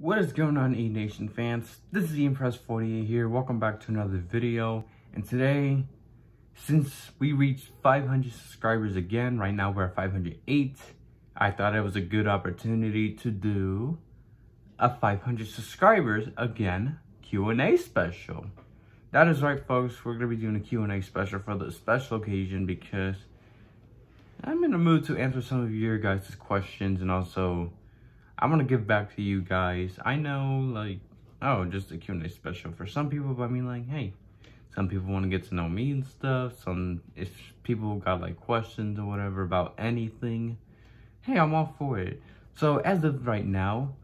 What is going on E Nation fans? This is IanPerez48 here. Welcome back to another video. And today, since we reached 500 subscribers again, right now we're at 508, I thought it was a good opportunity to do a 500 subscribers again Q&A special. That is right folks, we're going to be doing a Q&A special for the special occasion because I'm in the mood to answer some of your guys' questions and also I'm gonna give back to you guys. I know, like, oh, just a Q&A special for some people, but I mean, like, hey, some people want to get to know me and stuff. Some, if people got, like, questions or whatever about anything, hey, I'm all for it. So, as of right now,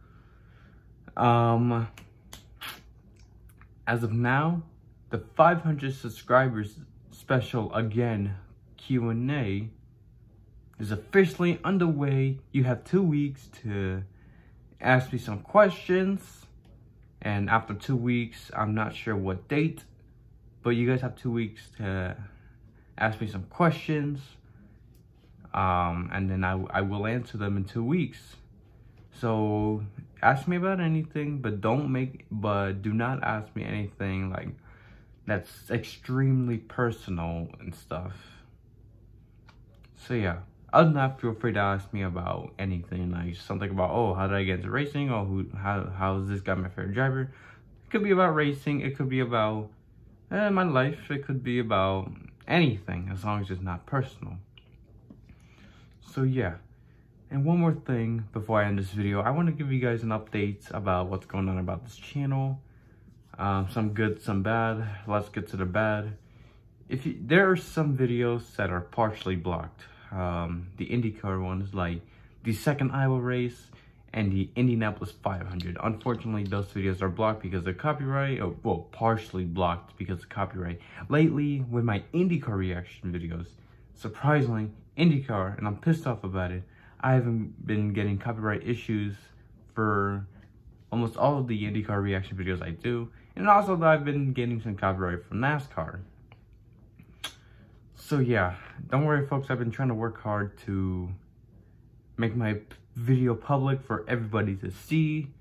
um, as of now, the 500 subscribers special, again, Q&A is officially underway. You have two weeks to ask me some questions. And after two weeks, I'm not sure what date, but you guys have two weeks to ask me some questions. Um, and then I, I will answer them in two weeks. So ask me about anything, but don't make, but do not ask me anything like that's extremely personal and stuff. So yeah. Other than that, feel free to ask me about anything, like something about, oh, how did I get into racing? Or who, how, how is this guy my favorite driver? It could be about racing. It could be about eh, my life. It could be about anything, as long as it's not personal. So yeah. And one more thing before I end this video, I want to give you guys an update about what's going on about this channel. Um, some good, some bad. Let's get to the bad. If you, there are some videos that are partially blocked um, the IndyCar ones, like the second Iowa race and the Indianapolis 500. Unfortunately, those videos are blocked because of copyright, or well, partially blocked because of copyright. Lately, with my IndyCar reaction videos, surprisingly, IndyCar, and I'm pissed off about it, I haven't been getting copyright issues for almost all of the IndyCar reaction videos I do, and also that I've been getting some copyright from NASCAR. So yeah, don't worry folks, I've been trying to work hard to make my video public for everybody to see.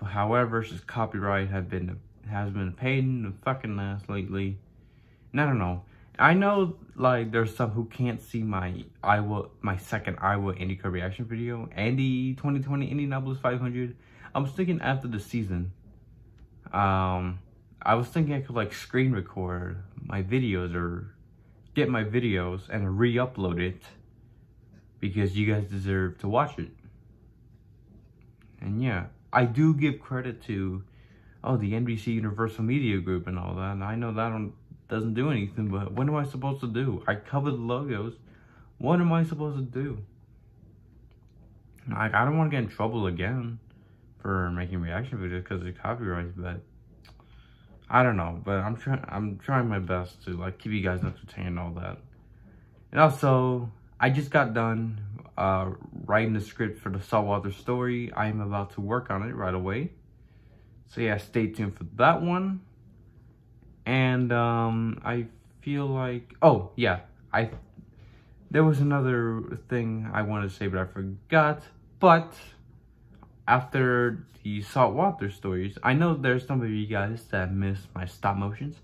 But however, just copyright have been has been a pain in the fucking ass lately. And I don't know. I know like there's some who can't see my Iowa my second Iowa IndyCar reaction video and the 2020 Indianapolis 500. I was thinking after the season. Um I was thinking I could like screen record my videos or get my videos and re-upload it because you guys deserve to watch it. And yeah, I do give credit to, oh, the NBC Universal Media Group and all that. And I know that doesn't do anything, but what am I supposed to do? I cover the logos. What am I supposed to do? Like, I don't want to get in trouble again for making reaction videos because of copyright, but I don't know, but I'm trying I'm trying my best to like keep you guys entertained and all that. And also, I just got done uh, writing the script for the saltwater story. I am about to work on it right away. So yeah, stay tuned for that one. And um, I feel like, oh yeah, I there was another thing I wanted to say, but I forgot. But after the saltwater stories, I know there's some of you guys that miss my stop motions.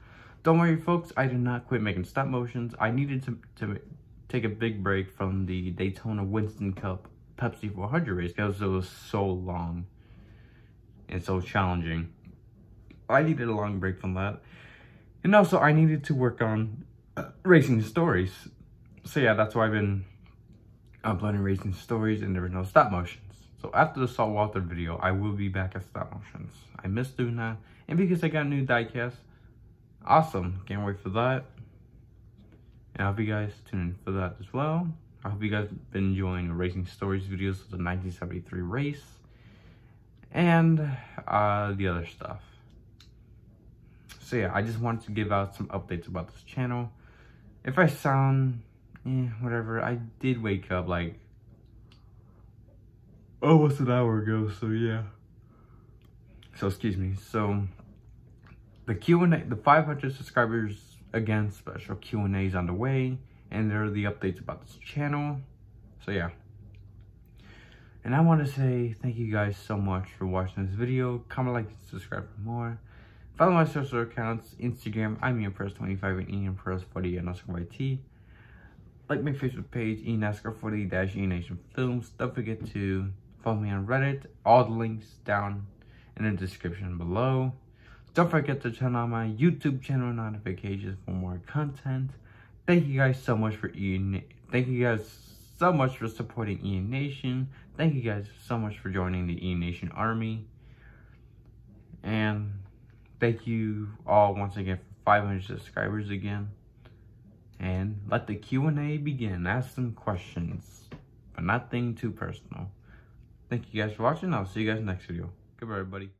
Don't worry, folks, I did not quit making stop motions. I needed to, to take a big break from the Daytona Winston Cup Pepsi 400 race because it was so long and so challenging. I needed a long break from that. And also, I needed to work on uh, racing stories. So yeah, that's why I've been uploading racing stories and there was no stop motion. So after the saltwater video, I will be back at stop motions. I missed doing that. And because I got new diecast, awesome. Can't wait for that. And I hope you guys tune in for that as well. I hope you guys have been enjoying Racing Stories videos of the 1973 race. And uh, the other stuff. So yeah, I just wanted to give out some updates about this channel. If I sound, eh, whatever, I did wake up like Oh, almost an hour ago, so yeah. So excuse me. So the Q&A, the 500 subscribers again special Q&A is underway, and there are the updates about this channel. So yeah. And I want to say thank you guys so much for watching this video. Comment, like, and subscribe for more. Follow my social accounts, Instagram, I'm IanPerez25 and Ian Perez 40 and Oscar YT. Like my Facebook page, Ian Nascar 40 Ian Nation Films. Don't forget to follow me on Reddit. All the links down in the description below. Don't forget to turn on my YouTube channel notifications for more content. Thank you guys so much for Ian. Thank you guys so much for supporting Ian Nation. Thank you guys so much for joining the Ian Nation Army. And thank you all once again for 500 subscribers again. And let the Q&A begin. Ask some questions, but nothing too personal. Thank you guys for watching. I'll see you guys next video. Goodbye, everybody.